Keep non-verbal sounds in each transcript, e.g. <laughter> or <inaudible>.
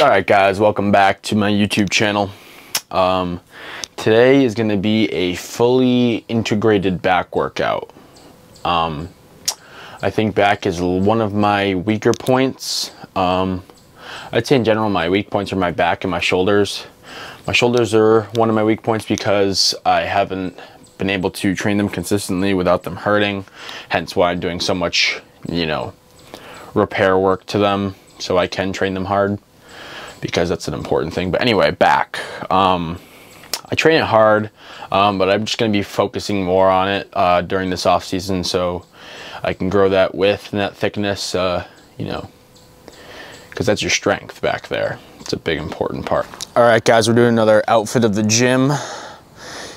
All right, guys, welcome back to my YouTube channel. Um, today is going to be a fully integrated back workout. Um, I think back is one of my weaker points. Um, I'd say in general, my weak points are my back and my shoulders. My shoulders are one of my weak points because I haven't been able to train them consistently without them hurting. Hence why I'm doing so much, you know, repair work to them so I can train them hard because that's an important thing. But anyway, back. Um, I train it hard, um, but I'm just going to be focusing more on it uh, during this off season so I can grow that width and that thickness, uh, you know, because that's your strength back there. It's a big important part. All right, guys, we're doing another outfit of the gym.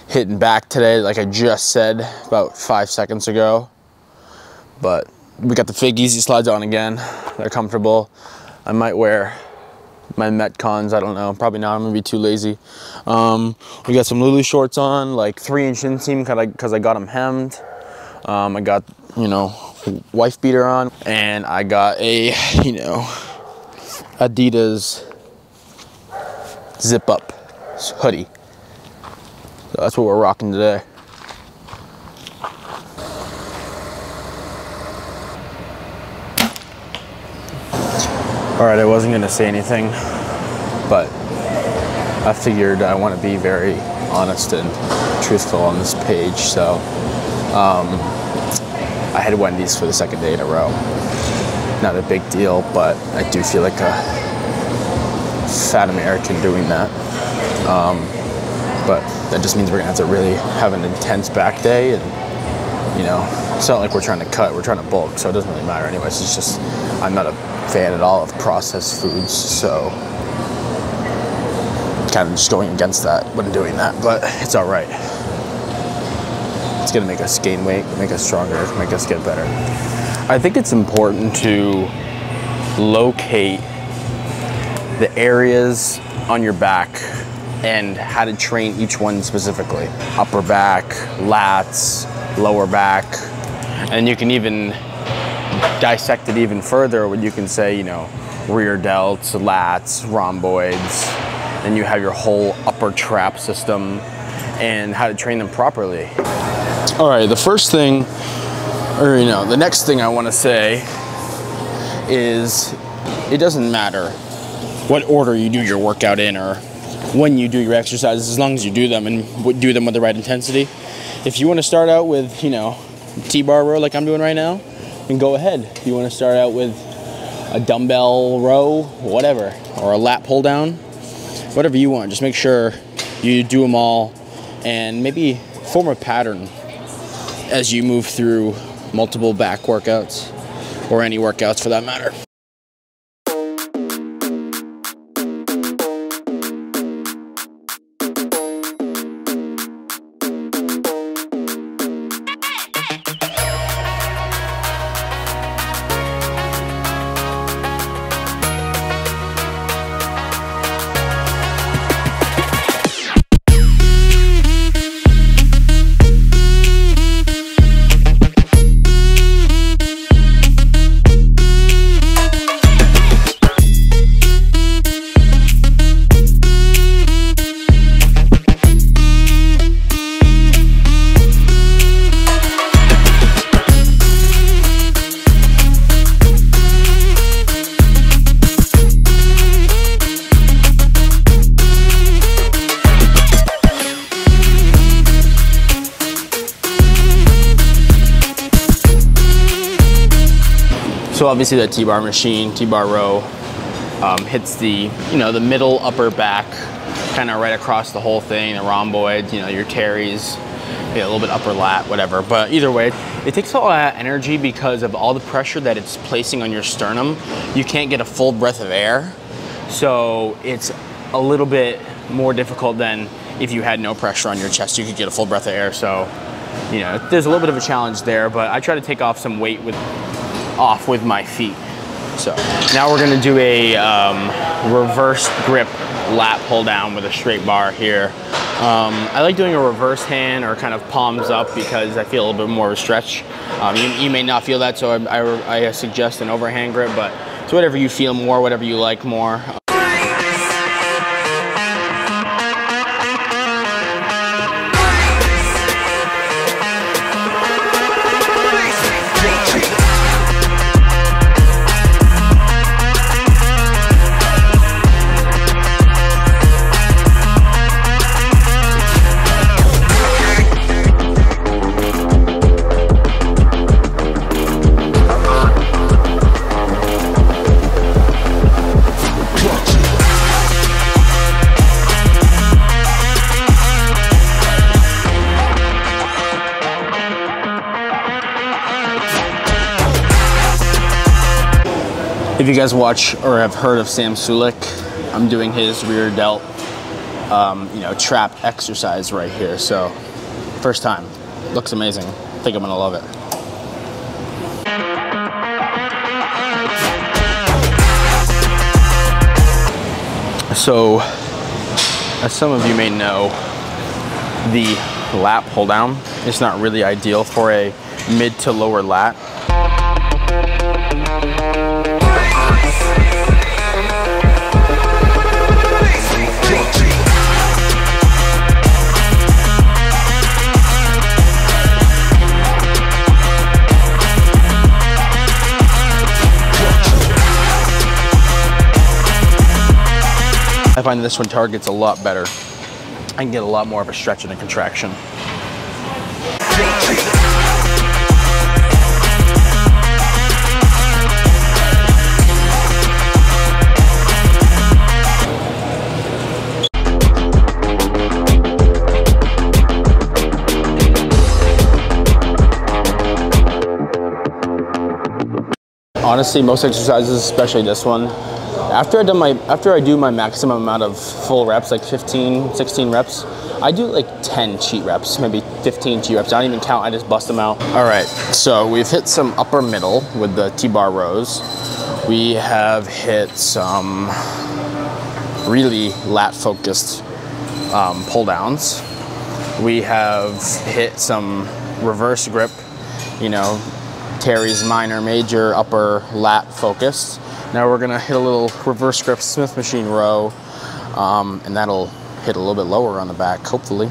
Hitting back today, like I just said about five seconds ago. But we got the fake Yeezy slides on again. They're comfortable. I might wear my Metcons. I don't know. Probably not. I'm gonna be too lazy. Um, we got some Lulu shorts on, like three inch inseam because I, cause I got them hemmed. Um, I got, you know, wife beater on and I got a, <laughs> you know, Adidas zip up hoodie. So that's what we're rocking today. All right, I wasn't gonna say anything, but I figured I want to be very honest and truthful on this page. So um, I had Wendy's for the second day in a row. Not a big deal, but I do feel like a fat American doing that. Um, but that just means we're gonna have to really have an intense back day and you know, it's not like we're trying to cut, we're trying to bulk, so it doesn't really matter anyways. It's just, I'm not a fan at all of processed foods, so kind of just going against that when doing that, but it's all right. It's gonna make us gain weight, make us stronger, make us get better. I think it's important to locate the areas on your back and how to train each one specifically. Upper back, lats, lower back, and you can even dissect it even further when you can say, you know, rear delts, lats, rhomboids, and you have your whole upper trap system and how to train them properly. All right, the first thing, or you know, the next thing I want to say is it doesn't matter what order you do your workout in or when you do your exercises, as long as you do them and do them with the right intensity. If you want to start out with, you know, T-bar row like I'm doing right now, then go ahead. If you want to start out with a dumbbell row, whatever, or a lat pull down, whatever you want. Just make sure you do them all and maybe form a pattern as you move through multiple back workouts or any workouts for that matter. So obviously the T-bar machine, T-bar row, um, hits the, you know, the middle upper back, kind of right across the whole thing, the rhomboids, you know, your teres, a little bit upper lat, whatever. But either way, it takes a lot of energy because of all the pressure that it's placing on your sternum. You can't get a full breath of air. So it's a little bit more difficult than if you had no pressure on your chest, you could get a full breath of air. So, you know, there's a little bit of a challenge there, but I try to take off some weight with off with my feet. So now we're gonna do a um, reverse grip lat pull down with a straight bar here. Um, I like doing a reverse hand or kind of palms up because I feel a little bit more of a stretch. Um, you, you, may not feel that, so I, I, I, suggest an overhand grip, but it's whatever you feel more, whatever you like more. If you guys watch or have heard of Sam Sulek, I'm doing his rear delt, um, you know, trap exercise right here. So, first time, looks amazing. I think I'm gonna love it. So, as some of you may know, the lat pull down is not really ideal for a mid to lower lat. I find this one targets a lot better. I can get a lot more of a stretch and a contraction. Honestly, most exercises, especially this one, after I do my after I do my maximum amount of full reps, like 15, 16 reps, I do like 10 cheat reps, maybe 15 cheat reps. I don't even count, I just bust them out. All right, so we've hit some upper middle with the T-bar rows. We have hit some really lat focused um, pull downs. We have hit some reverse grip, you know, teres minor, major, upper lat focused. Now we're gonna hit a little reverse grip Smith machine row, um, and that'll hit a little bit lower on the back, hopefully.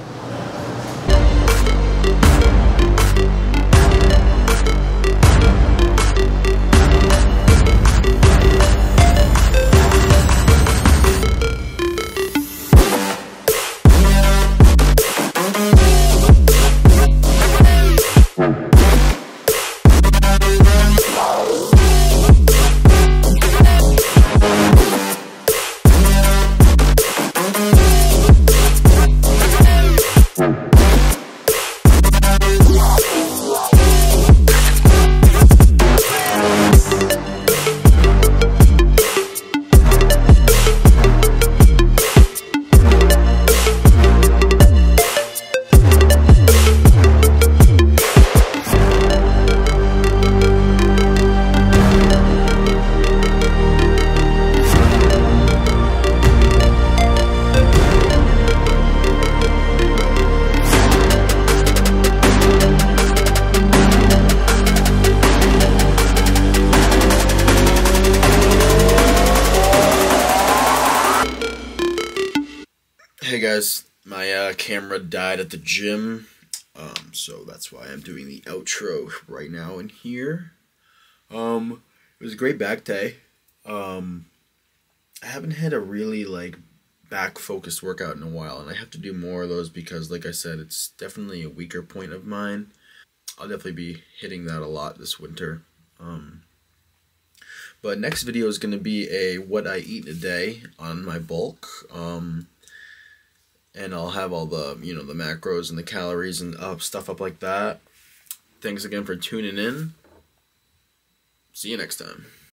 Camera died at the gym, um, so that's why I'm doing the outro right now in here. Um, it was a great back day. Um, I haven't had a really like back focused workout in a while, and I have to do more of those because, like I said, it's definitely a weaker point of mine. I'll definitely be hitting that a lot this winter. Um, but next video is going to be a what I eat in a day on my bulk. Um, and I'll have all the you know the macros and the calories and uh, stuff up like that. Thanks again for tuning in. See you next time.